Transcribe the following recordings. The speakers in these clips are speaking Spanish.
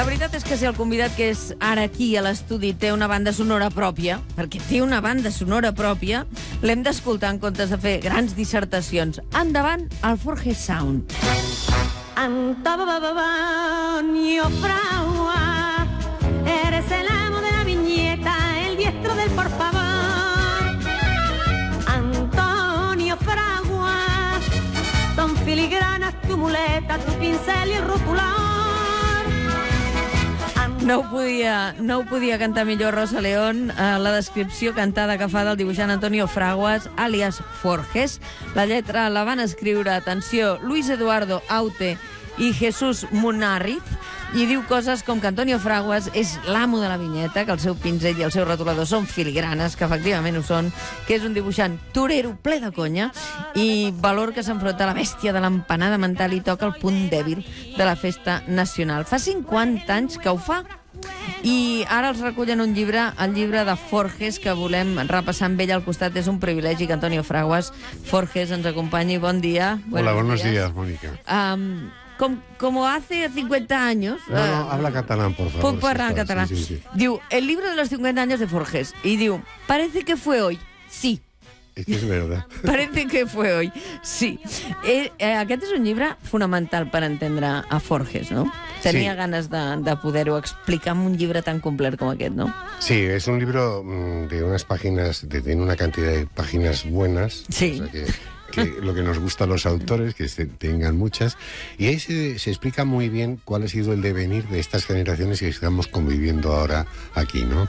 La veritat és que si el convidat que és ara aquí a l'estudi té una banda sonora pròpia, perquè té una banda sonora pròpia, l'hem d'escoltar en comptes de fer grans dissertacions. Endavant, el Forge Sound. Antonio Fragua, eres el amo de la viñeta, el diestro del por favor. Antonio Fragua, son filigranas tu muleta, tu pincel y el rotulador. No ho podia, no ho podia cantar millor Rosa León, eh, la descripció cantada que fa del dibuixant Antonio Fraguas, alias Forges. La lletra la van escriure, atenció, Luis Eduardo Aute i Jesús Munarriz, i diu coses com que Antonio Fraguas és l'amo de la vinyeta, que el seu pinzell i el seu rotulador són filigranes, que efectivament ho són, que és un dibuixant torero ple de conya, i valor que s'enfronta a la bèstia de l'empanada mental i toca el punt dèbil de la festa nacional. Fa 50 anys que ho fa, i ara els recullen un llibre, el llibre de Forges, que volem repassar amb ell al costat. És un privilegi que Antonio Fraguas Forges ens acompanyi. Bon dia. Hola, buenos días, Mónica. Um, com, como hace 50 años... No, no, eh, habla catalán, por favor. Puc parlar en sí, català. Sí, sí, sí. Diu, el libro de los 50 años de Forges. I diu, parece que fue hoy. Sí, Es que verdad. Parece que fue hoy. Sí. Eh, eh, aquest és un llibre fonamental per entendre a Forges, no? Tenia Sí. ganes de, de poder-ho explicar amb un llibre tan complet com aquest, no? Sí, es un libro mm, de unas páginas, de, tiene una cantidad de páginas buenas. Sí. O sea que, que lo que nos gusta a los autores, que se- tengan muchas. Y ahí se, se explica muy bien cuál ha sido el devenir de estas generaciones que estamos conviviendo ahora aquí, ¿no?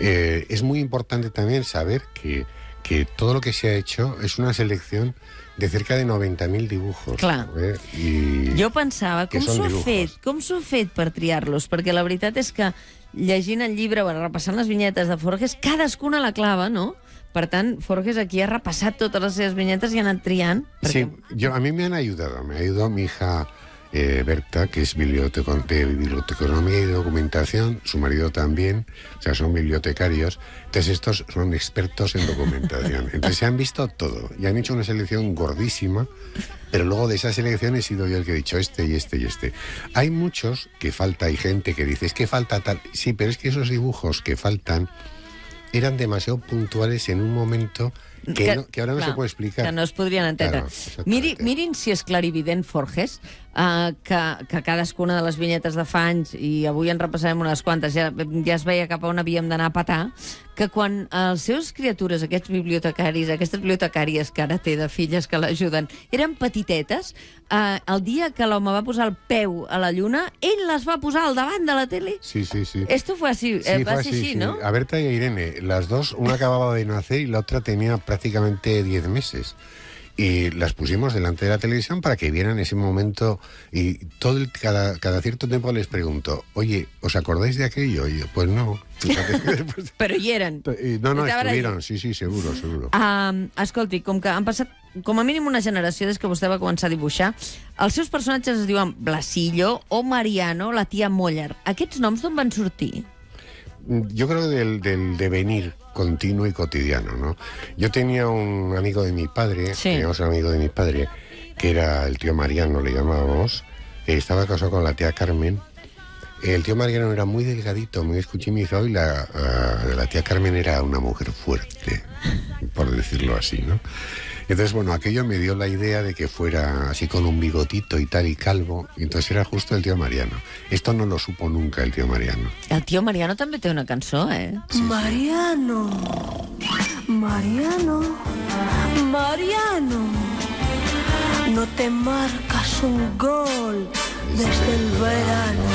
Eh, es muy importante también saber que, que todo lo que se ha hecho es una selección de cerca de 90.000 dibujos. Clar. ¿eh? Y... Jo pensava, com s'ho ha fet? Com s'ho ha fet per triar-los? Perquè la veritat és que llegint el llibre, bueno, repassant les vinyetes de Forges, cadascuna la clava, no? Per tant, Forges aquí ha repassat totes les seves vinyetes i ha anat triant. Sí, perquè- yo, a mí me han ayudado. Me ha ayudado mi hija eh, Berta, que es biblioteco, de biblioteconomía y documentación, su marido también, o sea, son bibliotecarios. Entonces estos son expertos en documentación. Entonces se han visto todo y han hecho una selección gordísima, pero luego de esa selección he sido yo el que he dicho este y este y este. Hay muchos que falta, hay gente que dice, es que falta tal. Sí, pero es que esos dibujos que faltan eran demasiado puntuales en un momento que, no- que ahora no clar, se puede explicar. Que no es podrien entendre. Claro. Miri, mirin si és clarivident Forges, uh, que, que cadascuna de les vinyetes de fa anys, i avui en repassarem unes quantes, ja, ja es veia cap a on havíem d'anar a patar, que quan els seus criatures, aquests bibliotecaris, aquestes bibliotecàries que ara té de filles que l'ajuden, eren petitetes, uh, el dia que l'home va posar el peu a la lluna, ell les va posar al davant de la tele. Sí, sí, sí. Esto fue así, Sí, eh, fue va ser así, així, sí. no? A Berta y a Irene, las dos, una acababa de nacer y la otra tenía prácticamente 10 meses. Y las pusimos delante de la televisión para que vieran ese momento y todo el- cada, cada cierto tiempo les pregunto, oye, ¿os acordáis de aquello? Y yo, pues no. Però hi eren. y no, no, estuvieron, sí, sí, seguro, seguro. Um, escolti, com que han passat com a mínim una generació des que vostè va començar a dibuixar, els seus personatges es diuen Blasillo o Mariano, la tia Moller. Aquests noms d'on van sortir? Yo creo del, del devenir continuo y cotidiano, ¿no? Yo tenía un amigo de mi padre, Sí. teníamos un amigo de mi padre, que era el tío Mariano, le llamábamos, eh, estaba casado con la tía Carmen. El tío Mariano era muy delgadito, muy escuchimizado y la, ah, la tía Carmen era una mujer fuerte, por decirlo así, ¿no? Entonces, bueno, aquello me dio la idea de que fuera así con un bigotito y tal y calvo, y entonces era justo el tío Mariano. Esto no lo supo nunca el tío Mariano. El tio Mariano també té una cançó, eh? Mariano, Mariano, Mariano, no te marcas un gol desde el verano.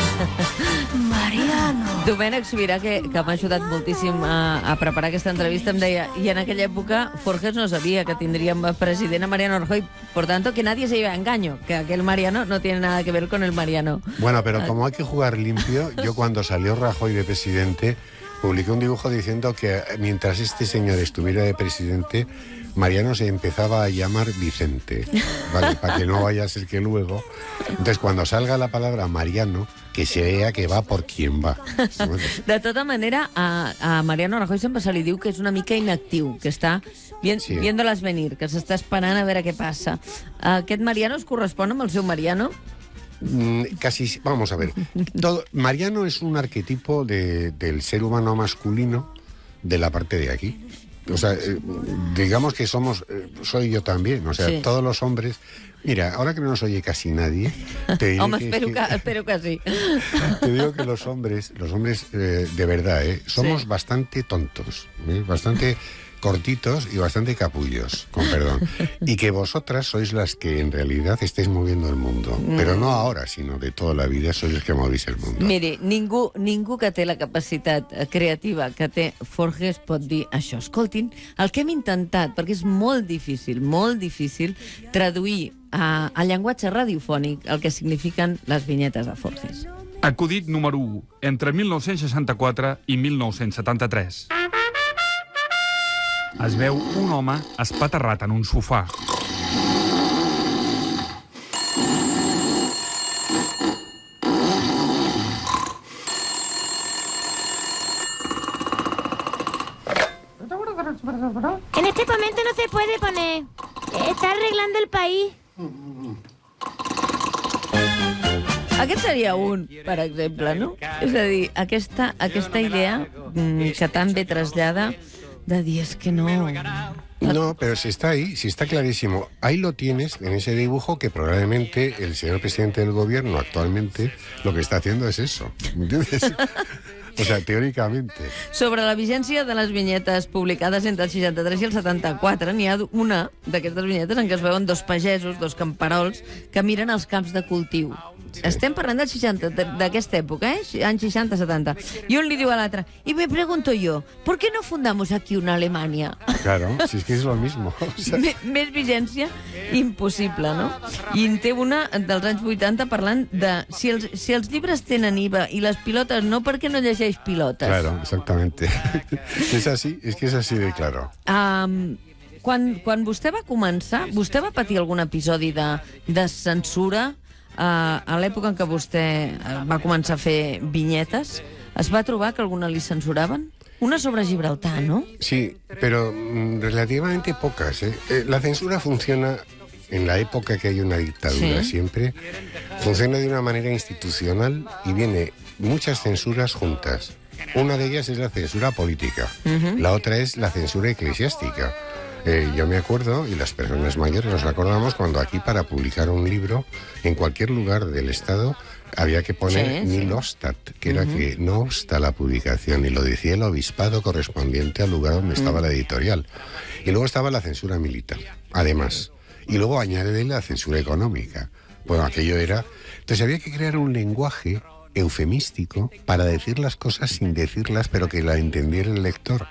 Mariano. Domènec Sobirà, que, que m'ha ajudat moltíssim a, a preparar aquesta entrevista, em deia, i en aquella època Forges no sabia que tindríem president a Mariano Rajoy, por tanto, que nadie se iba a engaño, que aquel Mariano no tiene nada que ver con el Mariano. Bueno, pero como hay que jugar limpio, yo cuando salió Rajoy de presidente, publiqué un dibujo diciendo que mientras este señor estuviera de presidente, Mariano se empezaba a llamar Vicente, ¿vale? Para que no vaya a ser que luego. Entonces, cuando salga la palabra Mariano, que se vea que va por quien va. De tota manera, a, a Mariano Rajoy sempre se li diu que és una mica inactiu, que està vien, Sí. viéndolas venir, que s'està esperant a veure què passa. Aquest Mariano es correspon amb el seu Mariano? Mm, casi, vamos a ver. Todo, Mariano es un arquetipo de- del ser humano masculino de la parte de aquí. O sea, eh, digamos que somos, eh, soy yo también. O sea, Sí. todos los hombres. Mira, ahora que no nos oye casi nadie, te Home, que- espero que sí. te digo que los hombres, los hombres eh, de verdad, ¿eh? somos Sí. bastante tontos, bastante cortitos y bastante capullos, con perdón. Y que vosotras sois las que en realidad estáis moviendo el mundo. Pero no ahora, sino de toda la vida sois los que movís el mundo. Miri, ningú, ningú que té la capacitat eh, creativa que té Forges pot dir això. Escoltin, el que hem intentat, perquè és molt difícil, molt difícil, traduir a, a llenguatge radiofònic el que signifiquen les vinyetes de Forges. Acudit número 1, entre 1964 i 1973. Es veu un home espaterrat en un sofà. En este momento no se puede poner. Está arreglando el país. Aquest seria un, per exemple, no? És a dir, aquesta, aquesta idea mm, que tan bé trasllada dir és que no... No, pero si está ahí, si está clarísimo. Ahí lo tienes en ese dibujo que probablemente el señor presidente del gobierno actualmente lo que está haciendo es eso. ¿Me entiendes? O sea, teóricamente. Sobre la vigència de les vinyetes publicades entre el 63 i el 74, n'hi ha una d'aquestes vinyetes en què es veuen dos pagesos, dos camperols, que miren els camps de cultiu. Sí. Estem parlant del 60, de- d'aquesta època, eh? anys 60-70. I un li diu a l'altre, y me pregunto yo, ¿por qué no fundamos aquí una Alemania? Claro, si es que es lo mismo. O sea, M més vigència impossible, no? I en té una dels anys 80 parlant de si els, si els llibres tenen IVA i les pilotes no, per què no llegeix pilotes? Claro, exactamente. Es así, es que es así de claro. Um, quan, quan vostè va començar, vostè va patir algun episodi de, de censura uh, a l'època en què vostè eh, va començar a fer vinyetes? Es va trobar que alguna li censuraven? Una sobre Gibraltar, ¿no? Sí, pero mm, relativamente pocas. ¿eh? Eh, La censura funciona en la época que hay una dictadura Sí. siempre, funciona de una manera institucional y viene muchas censuras juntas. Una de ellas es la censura política, la otra es la censura eclesiástica. Eh, yo me acuerdo, y las personas mayores nos acordamos, cuando aquí para publicar un libro, en cualquier lugar del Estado, había que poner Sí, nil ostat, que era que no obsta la publicación, y lo decía el obispado correspondiente al lugar donde estaba la editorial. Y luego estaba la censura militar, además. Y luego añade la censura económica. Bueno, aquello era... Entonces había que crear un lenguaje eufemístico para decir las cosas sin decirlas, pero que la entendiera el lector.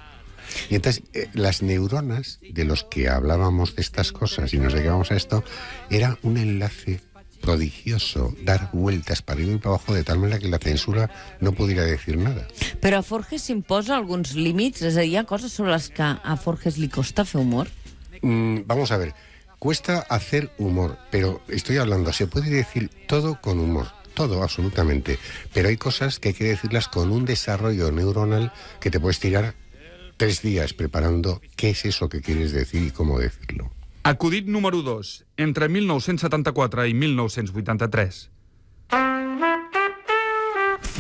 Y entonces eh, las neuronas de los que hablábamos de estas cosas y nos dedicábamos a esto, era un enlace prodigioso, dar vueltas para arriba y para abajo de tal manera que la censura no pudiera decir nada. Però a Forges s'imposa alguns límits? És a dir, hi ha coses sobre les que a Forges li costa fer humor? Mm, vamos a ver, cuesta hacer humor, pero estoy hablando, se puede decir todo con humor, todo absolutamente, pero hay cosas que hay que decirlas con un desarrollo neuronal que te puedes tirar tres días preparando qué es eso que quieres decir y cómo decirlo. Acudit número 2, entre 1974 i 1983.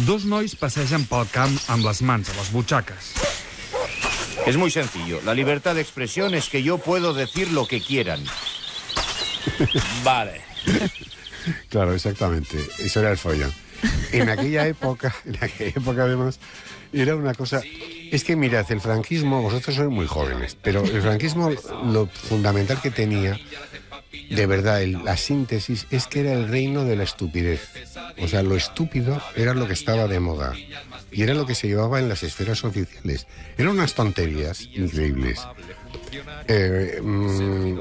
Dos nois passegen pel camp amb les mans a les butxaques. Es muy sencillo. La libertad de expresión es que yo puedo decir lo que quieran. Vale. Claro, exactamente. Eso era el follón. En aquella época, en aquella época además, era una cosa... Es que mirad, el franquismo, vosotros sois muy jóvenes, pero el franquismo lo fundamental que tenía, de verdad, la síntesis, es que era el reino de la estupidez. O sea, lo estúpido era lo que estaba de moda. Y era lo que se llevaba en las esferas oficiales. Eran unas tonterías increíbles. Eh, mm,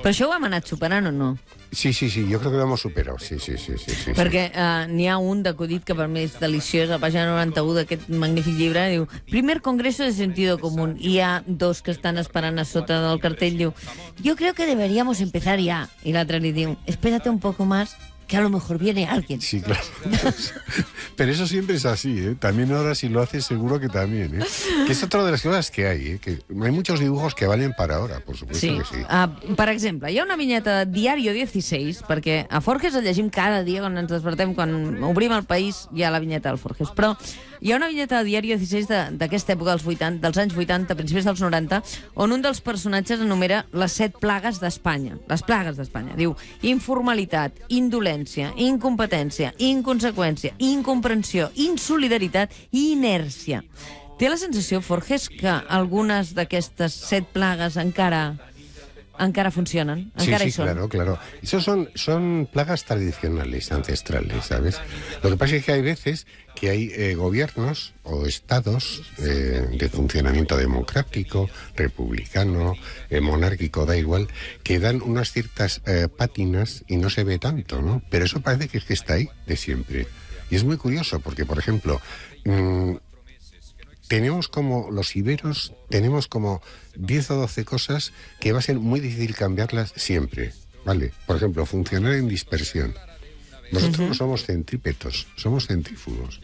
Però això ho hem anat superant o no? sí, sí, sí, yo creo que lo hemos superado. Sí, sí, sí, sí. sí. Perquè uh, n'hi ha un d'acudit que per mi és deliciós, a pàgina 91 d'aquest magnífic llibre, diu Primer congreso de sentido común. I hi ha dos que estan esperant a sota del cartell, diu Yo creo que deberíamos empezar ya. I l'altre li diu Espérate un poco más que a lo mejor viene alguien. Sí, claro. Pero eso siempre es así, ¿eh? También ahora si lo haces seguro que también, ¿eh? Que es otra de las cosas que hay, ¿eh? Que hay muchos dibujos que valen para ahora, por supuesto Sí. que sí. Uh, per exemple, hi ha una vinyeta de Diario 16, perquè a Forges el llegim cada dia quan ens despertem, quan obrim el país, hi ha la vinyeta del Forges. Però hi ha una vinyeta de Diario 16 de- d'aquesta època, dels, 80, dels anys 80, principis dels 90, on un dels personatges enumera les set plagues d'Espanya. Les plagues d'Espanya. Diu informalitat, indolència, incompetència, inconseqüència, incomprensió, insolidaritat i inèrcia. Té la sensació, Forges, que algunes d'aquestes set plagues encara encara funcionen, Sí, encara sí, hi claro, claro. Esos son, son plagas tradicionales, ancestrales, ¿sabes? Lo que pasa es que hay veces que hay eh, gobiernos o estados eh, de funcionamiento democrático, republicano, eh, monárquico, da igual, que dan unas ciertas eh, pátinas y no se ve tanto, ¿no? Pero eso parece que es que está ahí de siempre. Y es muy curioso porque, por ejemplo, mm, tenemos como los iberos, tenemos como 10 o 12 cosas que va a ser muy difícil cambiarlas siempre, ¿vale? Por ejemplo, funcionar en dispersión. Nosotros no somos centrípetos, somos centrífugos.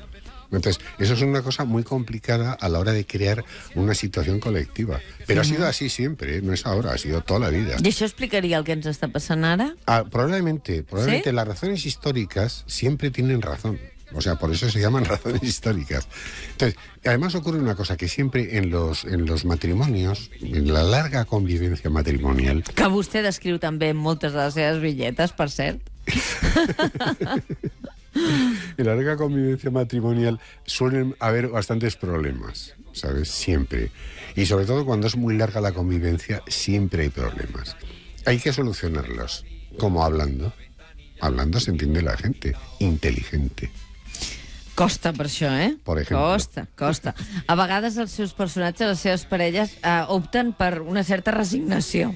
Entonces, eso es una cosa muy complicada a la hora de crear una situación colectiva. Pero ha sido así siempre, ¿eh? no es ahora, ha sido toda la vida. I això explicaria el que ens està passant ara? Ah, probablemente, probablemente ¿Sí? las razones históricas siempre tienen razón. O sea, por eso se llaman razones históricas. Entonces, además ocurre una cosa que siempre en los, en los matrimonios, en la larga convivencia matrimonial, Que vostè descriu també moltes de les seves bitlletes, per cert. en la larga convivencia matrimonial suelen haber bastantes problemas, ¿sabes? Siempre. Y sobre todo cuando es muy larga la convivencia, siempre hay problemas. Hay que solucionarlos. como hablando? Hablando se entiende la gente, inteligente. Costa per això, eh? Per exemple. Costa, costa. A vegades els seus personatges, les seves parelles, eh, opten per una certa resignació.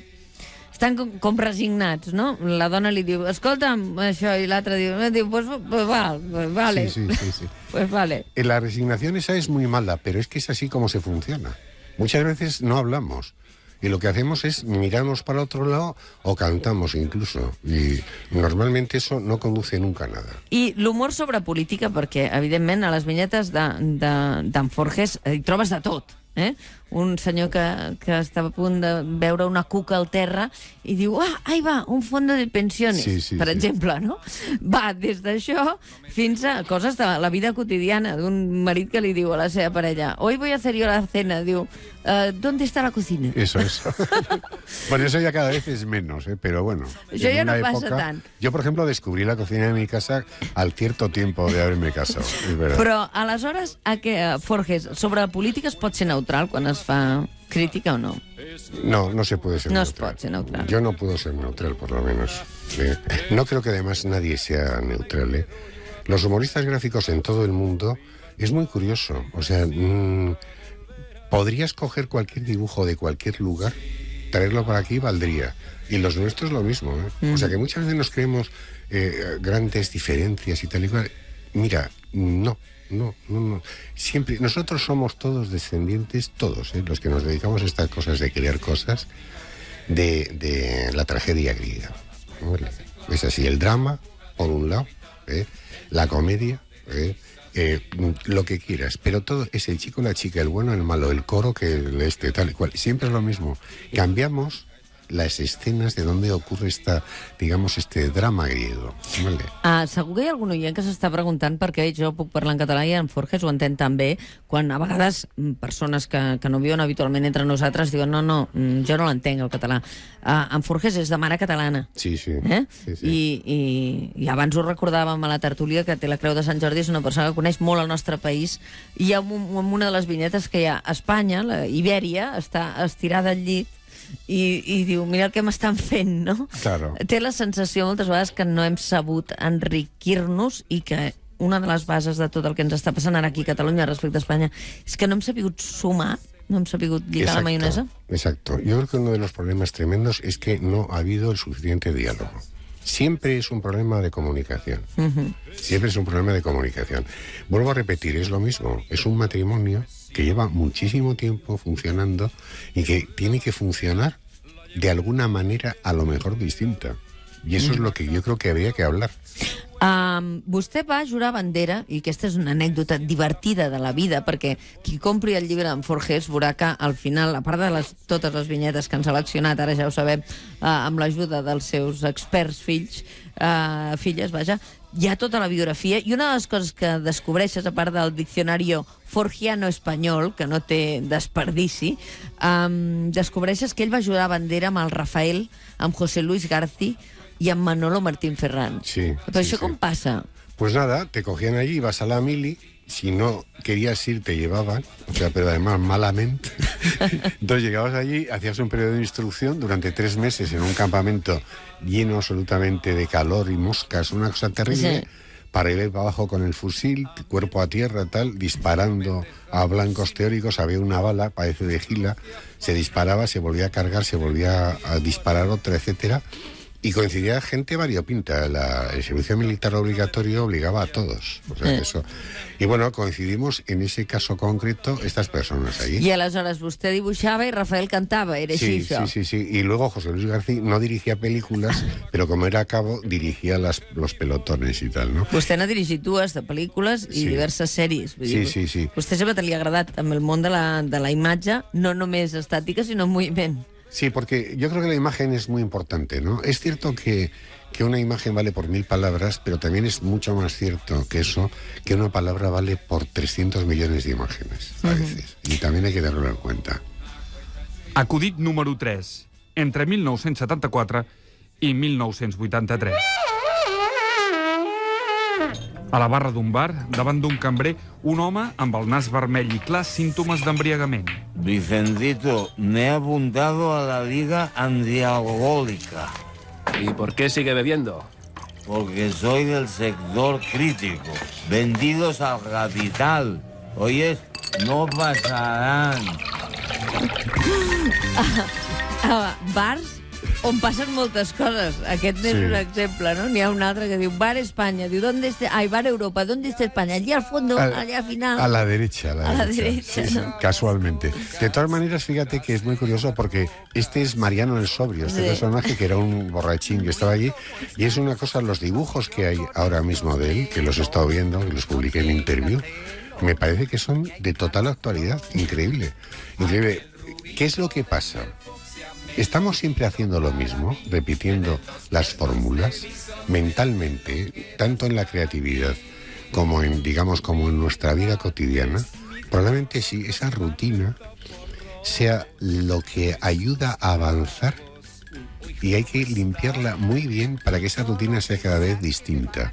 Estan com, com resignats, no? La dona li diu, escolta'm, això, i l'altre diu, eh, diu, pues, pues, val, pues vale. Sí, sí, sí, sí. Pues vale. Eh, La resignación esa es muy mala, pero es que es así como se funciona. Muchas veces no hablamos. Y lo que hacemos es mirarnos para otro lado o cantamos incluso. Y normalmente eso no conduce nunca a nada. I l'humor sobre política, perquè, evidentment, a les vinyetes d'en de, de, Forges hi trobes de tot. Eh? Un senyor que, que estava a punt de veure una cuca al terra i diu, ah, ahí va, un fondo de pensiones, Sí, sí, per sí. exemple, no? Va des d'això fins a coses de la vida quotidiana d'un marit que li diu a la seva parella, hoy voy a hacer yo la cena, diu, eh, ¿dónde está la cocina? Eso es. bueno, eso ya cada vez es menos, ¿eh? pero bueno. Yo ya no pasa tan. Yo, por ejemplo, descubrí la cocina de mi casa al cierto tiempo de haberme casado. Es verdad. Però, aleshores, a què, eh, Forges, sobre la política es pot ser neutral quan es fa crítica o no? No, no se puede ser No es neutral. puede ser neutral. Yo no puedo ser neutral, por lo menos. Eh, no creo que además nadie sea neutral. ¿eh? Los humoristas gráficos en todo el mundo es muy curioso. O sea, mm, podrías coger cualquier dibujo de cualquier lugar, traerlo para aquí, valdría. Y los nuestros lo mismo. ¿eh? O sea, que muchas veces nos creemos eh, grandes diferencias y tal y cual. Mira, no. No, no, no. Siempre, nosotros somos todos descendientes, todos, ¿eh? los que nos dedicamos a estas cosas de crear cosas, de, de la tragedia griega. Es así, el drama, por un lado, ¿eh? la comedia. Eh, lo que quieras, pero todo es el chico, la chica, el bueno, el malo, el coro, que el este, tal y cual. Siempre es lo mismo. Cambiamos las escenas de donde ocurre esta, digamos, este drama griego. ¿vale? Uh, segur que hi ha algun oient que s'està preguntant per què jo puc parlar en català i en Forges ho entén també, quan a vegades mm, persones que, que no viuen habitualment entre nosaltres diuen no, no, mm, jo no l'entenc el català. Uh, en Forges és de mare catalana. Sí, sí. Eh? sí, sí. I, i, I abans ho recordàvem a la tertúlia que té la Creu de Sant Jordi, és una persona que coneix molt el nostre país i hi ha un, una de les vinyetes que hi ha a Espanya, la Ibèria, està estirada al llit i, i diu, mira el que m'estan fent, no? Claro. Té la sensació moltes vegades que no hem sabut enriquir-nos i que una de les bases de tot el que ens està passant ara aquí a Catalunya respecte a Espanya és que no hem sabut sumar, no hem sabut lligar la maionesa. Exacto. Yo creo que uno de los problemas tremendos es que no ha habido el suficiente diálogo. Siempre es un problema de comunicación. Siempre es un problema de comunicación. Vuelvo a repetir, es lo mismo. Es un matrimonio que lleva muchísimo tiempo funcionando y que tiene que funcionar de alguna manera a lo mejor distinta. Y eso es lo que yo creo que habría que hablar. Um, vostè va jurar bandera, i aquesta és una anècdota divertida de la vida, perquè qui compri el llibre d'en Forges veurà que al final, a part de les, totes les vinyetes que han seleccionat, ara ja ho sabem, uh, amb l'ajuda dels seus experts fills, uh, filles, vaja, hi ha tota la biografia, i una de les coses que descobreixes, a part del diccionari forgiano espanyol, que no té desperdici, um, descobreixes que ell va jurar bandera amb el Rafael, amb José Luis Garci, i amb Manolo Martín Ferran. Sí, Però sí, passa? Pues nada, te cogían allí, ibas a la mili, si no querías ir te llevaban, o sea, pero además malamente. Entonces llegabas allí, hacías un periodo de instrucción durante tres meses en un campamento lleno absolutamente de calor y moscas, una cosa terrible. Sí. Para ir para abajo con el fusil, cuerpo a tierra, tal, disparando a blancos teóricos, había una bala, parece de gila, se disparaba, se volvía a cargar, se volvía a disparar otra, etcétera. Y coincidía gente variopinta. La- el servicio militar obligatorio obligaba a todos. O sea, Eh. eso. Y bueno, coincidimos en ese caso concreto estas personas allí. I aleshores vostè dibuixava i Rafael cantava, era així Sí, això? sí, sí, sí. Y luego José Luis García no dirigía películas, pero como era cabo, dirigía las, los pelotones y tal, ¿no? Vostè n'ha dirigit dues de pel·lícules i Sí. diverses sèries. Vull Sí, dir, sí, sí. Vostè sempre li ha agradat amb el món de la, de la imatge, no només estàtica, sinó en moviment. Sí, porque yo creo que la imagen es muy importante, ¿no? Es cierto que, que una imagen vale por mil palabras, pero también es mucho más cierto que eso, que una palabra vale por 300 millones de imágenes, a veces. Y también hay que tenerlo en cuenta. Acudit número 3. Entre 1974 i 1983. A la barra d'un bar, davant d'un cambrer, un home amb el nas vermell i clars símptomes d'embriagament. Vicentito, me he apuntado a la liga antialcohólica ¿Y por qué sigue bebiendo? porque soy del sector crítico. Vendidos al capital. Oyes, no pasarán. Ah, bars on passen moltes coses. Aquest n'és Sí. un exemple, no? N'hi ha un altre que diu Bar España, diu, ¿dónde está? Ay, Bar Europa, ¿dónde está España? Allí al fondo, Al- allá al final. A la derecha, a la, A la derecha. casualmente. De todas maneras, fíjate que es muy curioso porque este es Mariano el Sobrio, este Sí. personaje que era un borrachín que estaba allí. Y es una cosa, los dibujos que hay ahora mismo de él, que los he estado viendo, que los publiqué en interview, me parece que son de total actualidad. Increíble. Increíble. ¿Qué es lo que pasa? Estamos siempre haciendo lo mismo, repitiendo las fórmulas mentalmente, tanto en la creatividad como en, digamos, como en nuestra vida cotidiana. Probablemente si esa rutina sea lo que ayuda a avanzar y hay que limpiarla muy bien para que esa rutina sea cada vez distinta,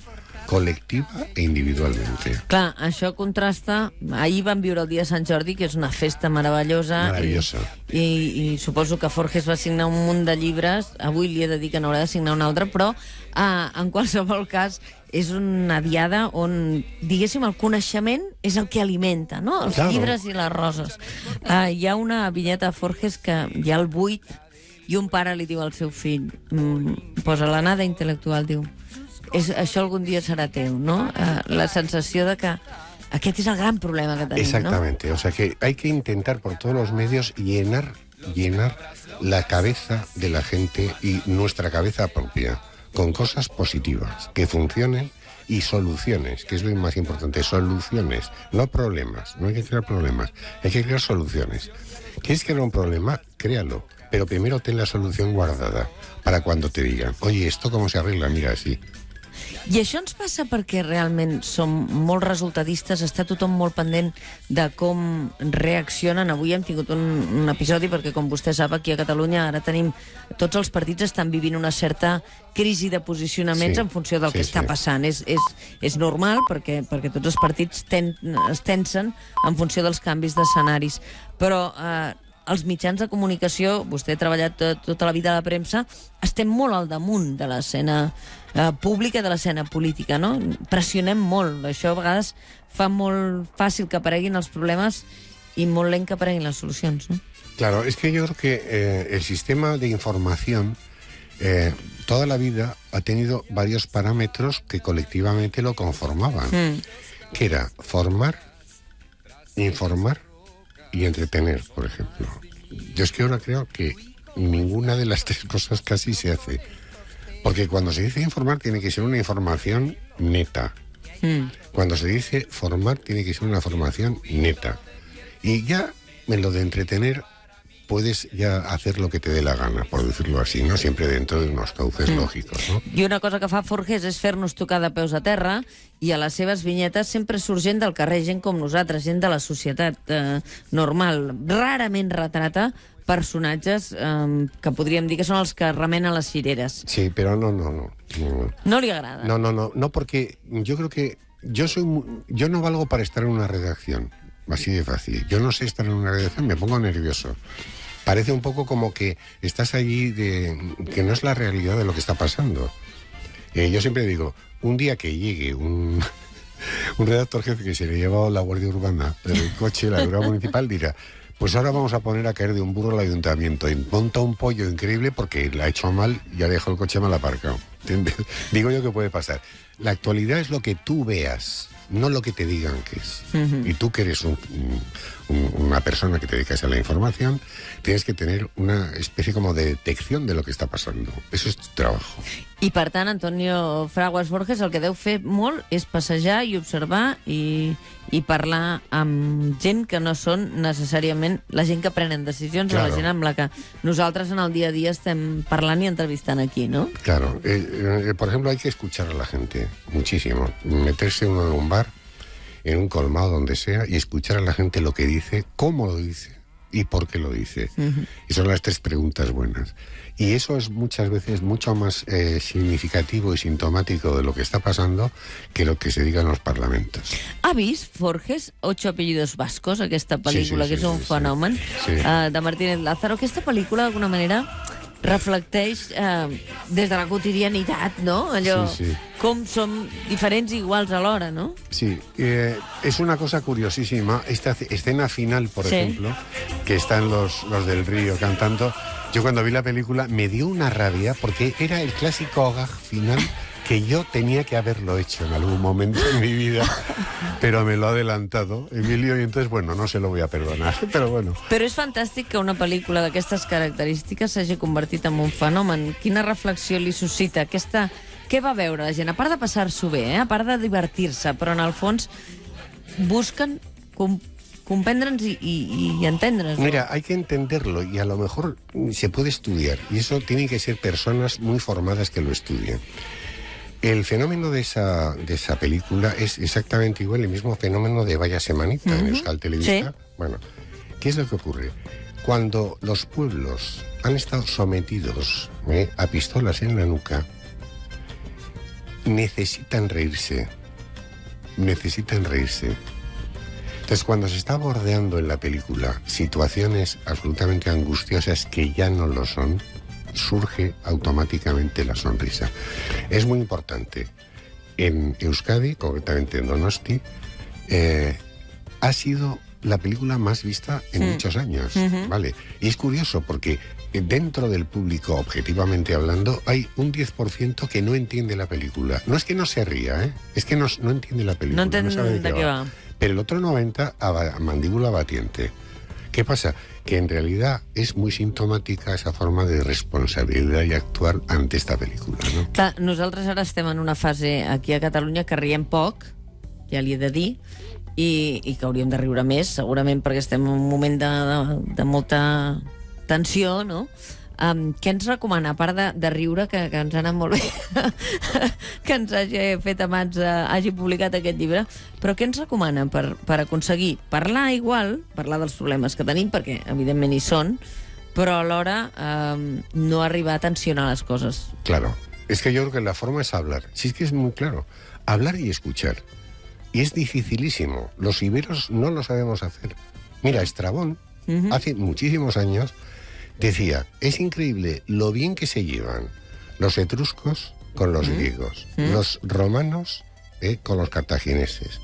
colectiva e individualmente. Clar, això contrasta... Ahir vam viure el dia de Sant Jordi, que és una festa meravellosa. Meravellosa. I, i, I suposo que Forges va signar un munt de llibres. Avui li he de dir que n'haurà de signar un altre, però eh, en qualsevol cas és una diada on, diguéssim, el coneixement és el que alimenta, no? Els Claro. llibres i les roses. Uh, hi ha una vinyeta a Forges que hi ha el buit i un pare li diu al seu fill, mm, posa la nada intel·lectual, diu, és, això algun dia serà no? Uh, la sensació de que aquest és el gran problema que tenim, Exactamente, o sea que hay que intentar por todos los medios llenar, llenar la cabeza de la gente y nuestra cabeza propia con cosas positivas que funcionen y soluciones, que es lo más importante, soluciones, no problemas, no hay que crear problemas, hay que crear soluciones. ¿Quieres crear un problema? Créalo, pero primero ten la solución guardada para cuando te digan, oye, ¿esto cómo se arregla? Mira, así. I això ens passa perquè realment som molt resultadistes, està tothom molt pendent de com reaccionen. Avui hem tingut un, un episodi, perquè com vostè sap, aquí a Catalunya ara tenim... Tots els partits estan vivint una certa crisi de posicionaments Sí, en funció del sí, que està sí. passant. És, és, és normal, perquè, perquè tots els partits ten, es tensen en funció dels canvis d'escenaris. Però eh, els mitjans de comunicació, vostè ha treballat tot, tota la vida a la premsa, estem molt al damunt de l'escena eh, pública, de l'escena política, no? Pressionem molt. Això a vegades fa molt fàcil que apareguin els problemes i molt lent que apareguin les solucions, no? Claro, es que yo creo que eh, el sistema de información eh, toda la vida ha tenido varios parámetros que colectivamente lo conformaban, Mm. que era formar, informar y entretener, por ejemplo. Yo es que ahora creo que ninguna de las tres cosas casi se hace. Porque cuando se dice informar tiene que ser una información neta. Mm. Cuando se dice formar tiene que ser una formación neta. Y ya en lo de entretener puedes ya hacer lo que te dé la gana, por decirlo así, ¿no? Siempre dentro de unos cauces lógicos, ¿no? I una cosa que fa Forges és fer-nos tocar de peus a terra i a les seves vinyetes sempre surt gent del carrer, gent com nosaltres, gent de la societat eh, normal. Rarament retrata personatges eh, que podríem dir que són els que remenen les cireres. Sí, pero no, no, no. no. No li agrada. No, no, no, no, porque yo creo que yo soy yo no valgo para estar en una redacción, así de fácil. Yo no sé estar en una redacción, me pongo nervioso. Parece un poco como que estás allí de que no es la realidad de lo que está pasando. Eh, yo siempre digo, un día que llegue un, un redactor jefe que se le ha llevado la Guardia Urbana del coche, la Guardia Municipal, dirá, pues ahora vamos a poner a caer de un burro al ayuntamiento monta un pollo increíble porque la ha hecho mal y ha dejado el coche mal aparcado. ¿Entiendes? Digo yo que puede pasar. La actualidad es lo que tú veas, no lo que te digan que es. Y tú que eres un- un- una persona que te dedicas a la información, tienes que tener una especie como de detección de lo que está pasando. Eso es tu trabajo. I per tant, Antonio Fraguas Borges el que deu fer molt és passejar i observar i, i parlar amb gent que no són necessàriament la gent que prenen decisions o la Claro. gent amb la que nosaltres en el dia a dia estem parlant i entrevistant aquí, no? Claro, eh, eh, por ejemplo, hay que escuchar a la gente muchísimo. Meterse uno en un bar, en un colmado, donde sea, y escuchar a la gente lo que dice, cómo lo dice y por qué lo dice. Y son las tres preguntas buenas. Y eso es muchas veces mucho más eh, significativo y sintomático de lo que está pasando que lo que se diga en los parlamentos. Ha vist Forges, Ocho apellidos vascos, aquesta pel·lícula, sí, que sí, un fenomen, sí. eh, de Martínez Lázaro. Aquesta pel·lícula, d'alguna manera, reflecteix eh, des de la quotidianitat, no? Allò, Sí, sí. com som diferents i iguals alhora, no? Sí, eh, es una cosa curiosísima. Esta ce- escena final, por Sí. ejemplo, que están los, los del río cantando. Yo cuando vi la película me dio una rabia porque era el clásico gag final que yo tenía que haberlo hecho en algún momento en mi vida, pero me lo ha adelantado Emilio y entonces, bueno, no se lo voy a perdonar, pero bueno. Però és fantàstic que una pel·lícula d'aquestes característiques s'hagi convertit en un fenomen. Quina reflexió li suscita? Aquesta... Què va veure la gent? A part de passar-s'ho bé, eh? a part de divertir-se, però en el fons busquen com comprendre'ns i, i, i entendre'ns. no? Mira, hay que entenderlo y a lo mejor se puede estudiar y eso tienen que ser personas muy formadas que lo estudien. El fenómeno de esa, de esa película es exactamente igual el mismo fenómeno de Vaya Semanita en Euskal Televista. Sí. Bueno, ¿qué es lo que ocurre? Cuando los pueblos han estado sometidos eh, a pistolas en la nuca, necesitan reírse. Necesitan reírse. Entonces, cuando se está bordeando en la película situaciones absolutamente angustiosas que ya no lo son, surge automáticamente la sonrisa. Es muy importante. En Euskadi, concretamente en Donosti, eh, ha sido la película más vista en muchos años, ¿vale? Y es curioso porque dentro del público, objetivamente hablando, hay un 10% que no entiende la película. No es que no se ría, ¿eh? Es que no, no entiende la película. No sabe de qué va. Pero el otro 90 a ba- a mandíbula batiente. ¿Qué pasa? Que en realidad es muy sintomática esa forma de responsabilidad y actuar ante esta película, ¿no? Clar, nosaltres ara estem en una fase aquí a Catalunya que riem poc, ja li he de dir, i, i que hauríem de riure més, segurament perquè estem en un moment de, de, de molta tensió, no? Um, què ens recomana, a part de, de riure, que, que ens ha anat molt bé que ens hagi fet amants, uh, hagi publicat aquest llibre, però què ens recomana per, per aconseguir parlar igual, parlar dels problemes que tenim, perquè evidentment hi són, però alhora um, no arribar a tensionar les coses. Claro. Es que yo creo que la forma es hablar. Si es que es muy claro. Hablar y escuchar. Y es dificilísimo. Los iberos no lo sabemos hacer. Mira, Estrabón, hace muchísimos años, decía, es increíble lo bien que se llevan los etruscos con los griegos, los romanos eh, con los cartagineses.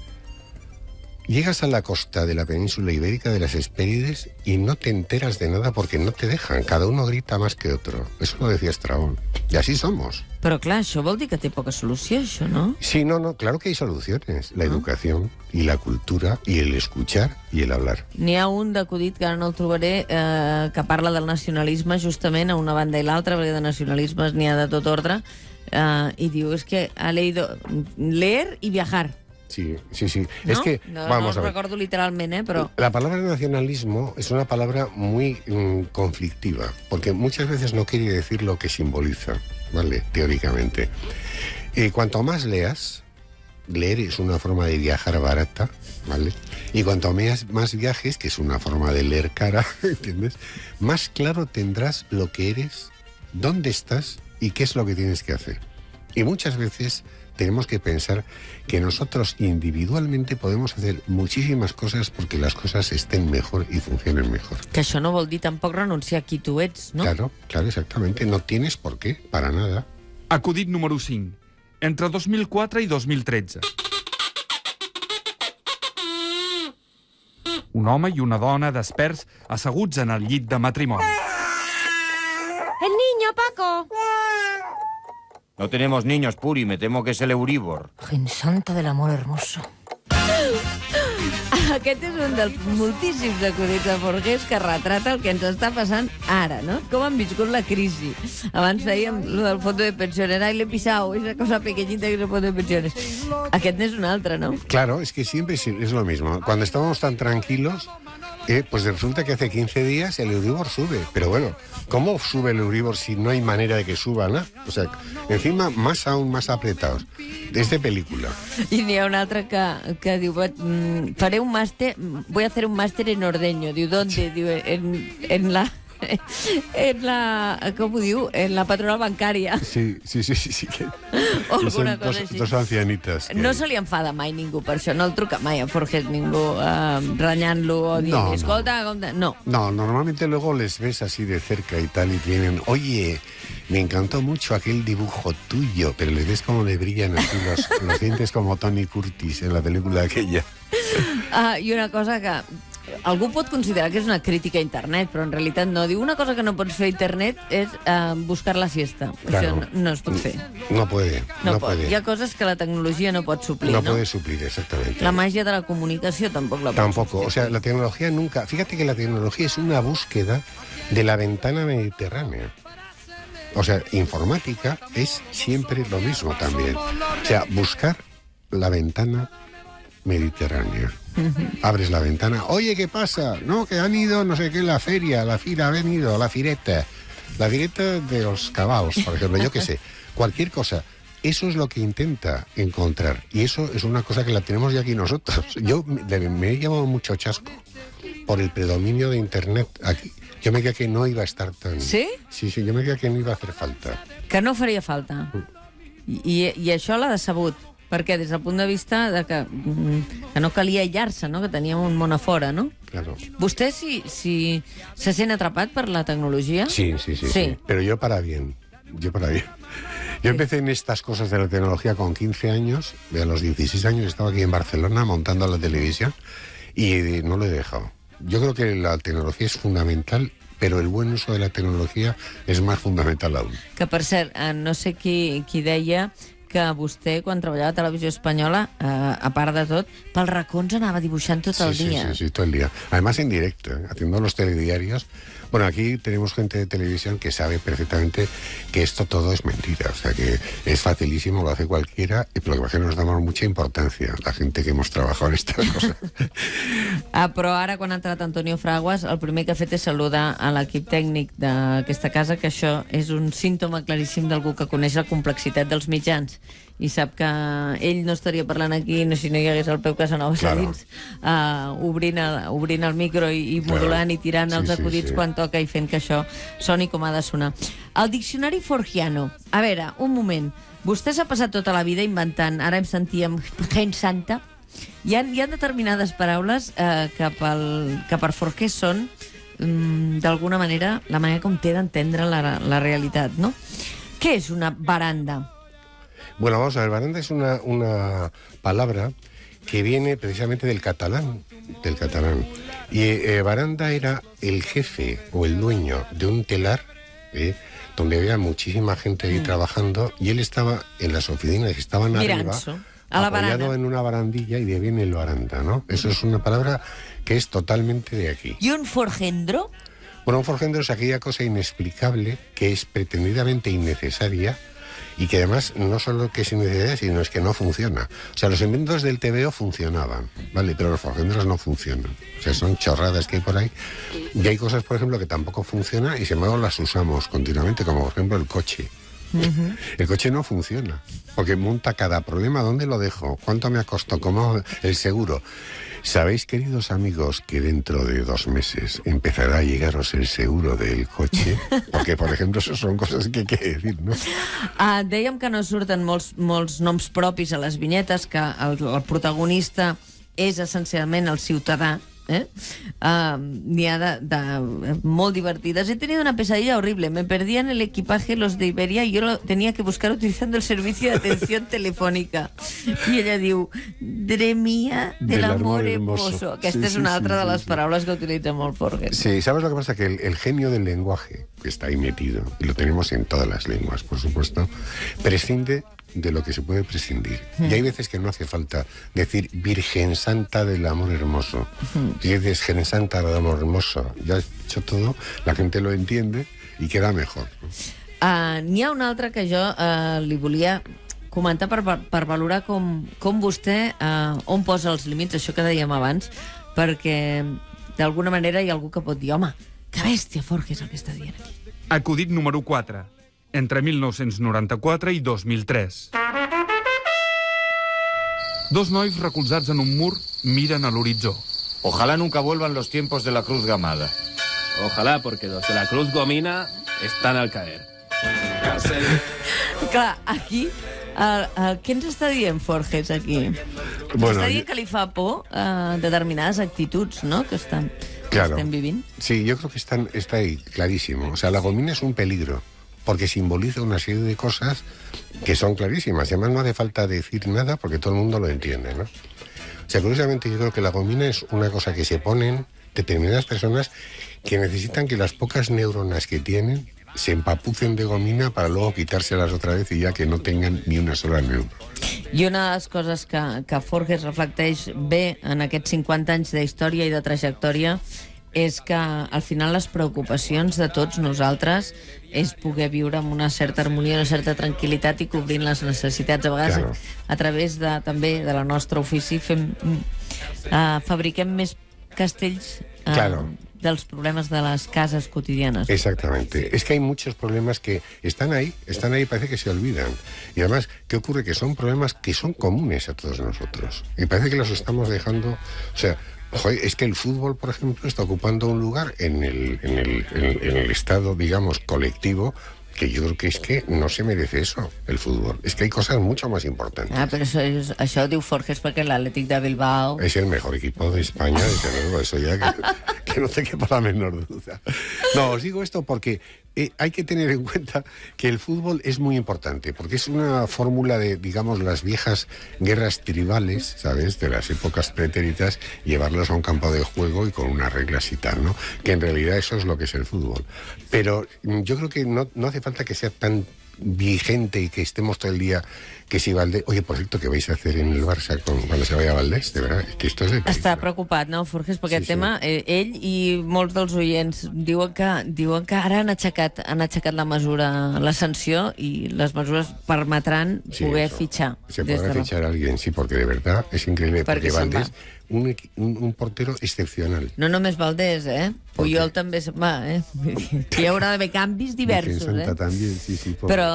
Llegas a la costa de la península ibérica de las Hespérides y no te enteras de nada porque no te dejan. Cada uno grita más que otro. Eso lo decía Estrabón. Y así somos. Però clar, això vol dir que té poca solució, això, no? Sí, no, no, claro que hay soluciones. La educación y la cultura y el escuchar y el hablar. N'hi ha un d'acudit, que ara no el trobaré, eh, que parla del nacionalisme justament a una banda i l'altra, perquè de nacionalismes n'hi ha de tot ordre, uh, i diu, és que ha leído leer y viajar. Sí, sí, sí. ¿no? Es que, no, vamos no a ver. recordo literalment, eh, però... La palabra nacionalismo es una palabra muy mm, conflictiva, porque muchas veces no quiere decir lo que simboliza, ¿vale? Teóricamente. Y cuanto más leas, leer es una forma de viajar barata, ¿vale? Y cuanto más, más viajes, que es una forma de leer cara, ¿entiendes? Más claro tendrás lo que eres, dónde estás y qué es lo que tienes que hacer. Y muchas veces tenemos que pensar que nosotros individualmente podemos hacer muchísimas cosas porque las cosas estén mejor y funcionen mejor. Que això no vol dir tampoc renunciar a qui tu ets, no? Claro, claro, exactamente. No tienes por qué, para nada. Acudit número 5. Entre 2004 i 2013. Un home i una dona desperts asseguts en el llit de matrimoni. El niño, Paco. No tenemos niños, Puri, me temo que es el Euribor. Gen santa del amor hermoso. Aquest és un dels moltíssims acudits de Forgués que retrata el que ens està passant ara, no? Com han viscut la crisi. Abans dèiem lo del fondo de pensiones. Ai, l'he pisado, esa cosa pequeñita que es el fondo de pensiones. Aquest n'és un altre, no? Claro, es que siempre es lo mismo. Cuando estábamos tan tranquilos, eh, pues resulta que hace 15 días el Euribor sube. Pero bueno, ¿cómo sube el Euribor si no hay manera de que suba nada? O sea, encima más aún más apretados. Es de película. I n'hi ha un altre que, que diu, mm, faré un màster, voy a hacer un máster en ordeño. Diu, ¿dónde? Diu, en, en la... En la... Com ho diu? En la patronal bancària. Sí, sí, sí, sí. sí que- O alguna dos, cosa així. dos ancianitas. que- No se li enfada mai ningú per això, no el truca mai a Forges ningú uh, renyant-lo o dient, No, no. escolta, com te... no. No, normalmente luego les ves así de cerca y tal y tienen, oye, me encantó mucho aquel dibujo tuyo, pero le ves como le brillan así los, los dientes como Tony Curtis en la película aquella. Uh, I una cosa que algú pot considerar que és una crítica a internet, però en realitat no. Diu, una cosa que no pots fer a internet és uh, buscar la siesta. Això no, no es pot fer. No puede, No, no, pot. puede. Hi ha coses que la tecnologia no pot suplir, no no? puede suplir, exactamente. La màgia de la comunicació tampoc la pot Tampoco, o sea, la tecnología nunca, fíjate que la tecnología es una búsqueda de la ventana mediterránea. O sea, informática es siempre lo mismo también. O sea, buscar la ventana mediterránea. Abres la ventana, oye, ¿qué pasa? No, que han ido, no sé qué, la feria, la fila, ha venido, la fireta. La fireta de los cabaos, por ejemplo, yo qué sé. Cualquier cosa. Eso es lo que intenta encontrar. Y eso es una cosa que la tenemos ya aquí nosotros. Yo me, me he llevado mucho chasco por el predominio de Internet aquí. Yo me creía que no iba a estar tan... Sí? Sí, sí, yo me creía que no iba a hacer falta. que no faria falta. I, i, i això l'ha decebut. Perquè des del punt de vista de que, mm, que no calia aïllar-se, no? que teníem un món a fora, no? Claro. Vostè si, si se sent atrapat per la tecnologia? Sí, sí, sí, Sí. sí. Pero yo para bien. Yo para bien. Yo empecé en estas cosas de la tecnología con 15 años. y A los 16 años estaba aquí en Barcelona montando la televisión y no lo he dejado. Yo creo que la tecnología es fundamental, pero el buen uso de la tecnología es más fundamental aún. Que, per cert, eh, no sé qui, qui deia que vostè, quan treballava a Televisió Espanyola, eh, a part de tot, pels racons anava dibuixant tot el sí, dia. Sí, sí, sí, todo el día. Además en directo, ¿eh? haciendo los telediarios. Bueno, aquí tenemos gente de televisión que sabe perfectamente que esto todo es mentira. O sea, que es facilísimo, lo hace cualquiera, y pero que nos damos mucha importancia, la gente que hemos trabajado en estas cosas. Ah, però ara, quan ha entrat Antonio Fraguas, el primer que ha fet és saludar a l'equip tècnic d'aquesta casa, que això és un símptoma claríssim d'algú que coneix la complexitat dels mitjans i sap que ell no estaria parlant aquí no, si no hi hagués el Peu Casanovas Claro. a dins, uh, obrint, el, obrint el micro i, i Claro. modulant i tirant Sí, els sí, acudits sí. quan toca i fent que això soni com ha de sonar. El diccionari Forgiano. A veure, un moment. Vostè s'ha passat tota la vida inventant, ara em sentíem gent santa, hi ha, hi ha determinades paraules eh, que, pel, que per Forqués són, mm, d'alguna manera, la manera com té d'entendre la, la realitat, no? Què és una baranda? Bueno, vamos a ver, baranda es una, una palabra que viene precisamente del catalán, del catalán. Y eh, baranda era el jefe o el dueño de un telar, ¿eh? donde había muchísima gente Mm. ahí trabajando, y él estaba en las oficinas que estaban arriba, Mirant-s'ho, a la apoyado baranda. en una barandilla y de ahí viene el baranda, ¿no? Eso es una palabra que es totalmente de aquí. I un forgendro? Bueno, un forjendro es aquella cosa inexplicable que es pretendidamente innecesaria y que además no solo que sin necesidad, sino es que no funciona. O sea, los inventos del TVO funcionaban, ¿vale? Pero los forjendros no funcionan. O sea, son chorradas que hay por ahí. Y hay cosas, por ejemplo, que tampoco funcionan y sin embargo las usamos continuamente, como por ejemplo el coche. El coche no funciona, porque monta cada problema, ¿dónde lo dejo? ¿Cuánto me ha costado? ¿Cómo el seguro? ¿Sabéis, queridos amigos, que dentro de dos meses empezará a llegaros el seguro del coche? Porque, por ejemplo, eso son cosas que que decir, ¿no? Uh, dèiem que no surten molts, molts noms propis a les vinyetes, que el, el protagonista és essencialment el ciutadà, ¿eh? Uh, N'hi ha de, de molt divertides. He tenido una pesadilla horrible. Me perdían el equipaje los de Iberia y yo lo tenía que buscar utilizando el servicio de atención telefónica. I ella diu, dremia de Del l'amor amor hermoso. hermoso. Aquesta Sí, és una sí, altra de sí, les sí. paraules que utilitza molt. Sí, ¿sabes lo que pasa? Que el, el genio del lenguaje, que está ahí metido, y lo tenemos en todas las lenguas, por supuesto, prescinde de lo que se puede prescindir. Y hay veces que no hace falta decir Virgen Santa del Amor Hermoso. Si dices Virgen Santa del Amor Hermoso, ya has dicho todo, la gente lo entiende y queda mejor. Uh, N'hi ha una altra que jo uh, li volia comentar per, per, per valorar com, com vostè uh, on posa els límits, això que dèiem abans, perquè d'alguna manera hi ha algú que pot dir, home, que bèstia, Forges, el que està dient aquí. Acudit número 4. Entre 1994 i 2003. Dos nois recolzats en un mur miren a l'horitzó. Ojalá nunca vuelvan los tiempos de la Cruz Gamada. Ojalá, porque los de la Cruz Gomina están al caer. Clar, aquí, uh, uh, què ens està dient Forges aquí? Bueno, està dient que li fa por uh, determinades actituds, no?, que estan, que Claro. estem vivint. Sí, yo creo que están, está ahí, clarísimo. O sea, la gomina es un peligro, porque simboliza una serie de cosas que son clarísimas. Además no hace falta decir nada porque todo el mundo lo entiende, ¿no? O sea, curiosamente yo creo que la gomina es una cosa que se ponen determinadas personas que necesitan que las pocas neuronas que tienen se empapucen de gomina para luego quitárselas otra vez y ya que no tengan ni una sola neurona. I una de les coses que, que Forges reflecteix bé en aquests 50 anys d'història i de trajectòria és que al final les preocupacions de tots nosaltres és poder viure amb una certa harmonia, una certa tranquil·litat i cobrint les necessitats. A vegades, Claro. a través de, també de la nostra ofici, fem, uh, fabriquem més castells uh, Claro. dels problemes de les cases quotidianes. Exactamente. Es que hay muchos problemas que están ahí, están ahí parece que se olvidan. Y además, ¿qué ocurre? Que son problemas que son comunes a todos nosotros. Y parece que los estamos dejando... O sea, joder, es que el fútbol, por ejemplo, está ocupando un lugar en el, en el, en- en el estado, digamos, colectivo que yo creo que es que no se merece eso, el fútbol. Es que hay cosas mucho más importantes. Ah, això, és, això ho diu Forges perquè l'Atlètic de Bilbao... Es el mejor equipo de España, desde luego, eso ya que, que no te quepa la menor duda. No, os digo esto porque eh, hay que tener en cuenta que el fútbol es muy importante, porque es una fórmula de, digamos, las viejas guerras tribales, ¿sabes?, de las épocas pretéritas, llevarlos a un campo de juego y con unas reglas y tal, ¿no? Que en realidad eso es lo que es el fútbol. Pero mm, yo creo que no, no hace falta que sea tan vigente y que estemos todo el día que si Valdés... Oye, por cierto, ¿qué vais a hacer en el Barça con, cuando se vaya Valdés? De verdad, es que esto es de Està preocupat, no, Forges, per aquest Sí, sí. tema. Eh, ell i molts dels oients diuen que, diuen que ara han aixecat, han aixecat la mesura, la sanció, i les mesures permetran Sí, poder eso. fitxar. Se des podrá de la- fichar a alguien, sí, porque de verdad es increíble. Perquè se'n Valdés, va. Un, un, un portero excepcional. No només Valdés, eh? Puyol també se'n va, eh? Hi haurà d'haver canvis diversos, eh? también, sí, sí. pobre. Però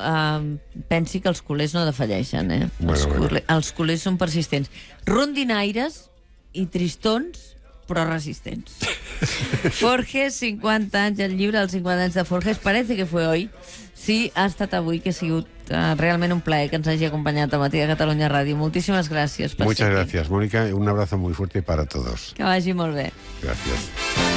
eh, pensi que els culers no defalleixen, eh? Bueno, els, bueno. culers, els culers són persistents. Rondinaires i tristons, però resistents. Forges, 50 anys, el llibre dels 50 anys de Forges, parece que fue hoy. Sí, ha estat avui, que ha sigut uh, realment un plaer que ens hagi acompanyat a Matí de Catalunya Ràdio. Moltíssimes gràcies per Muchas gracias, Mónica. Un abrazo muy fuerte para todos. Que vagi molt bé. Gracias.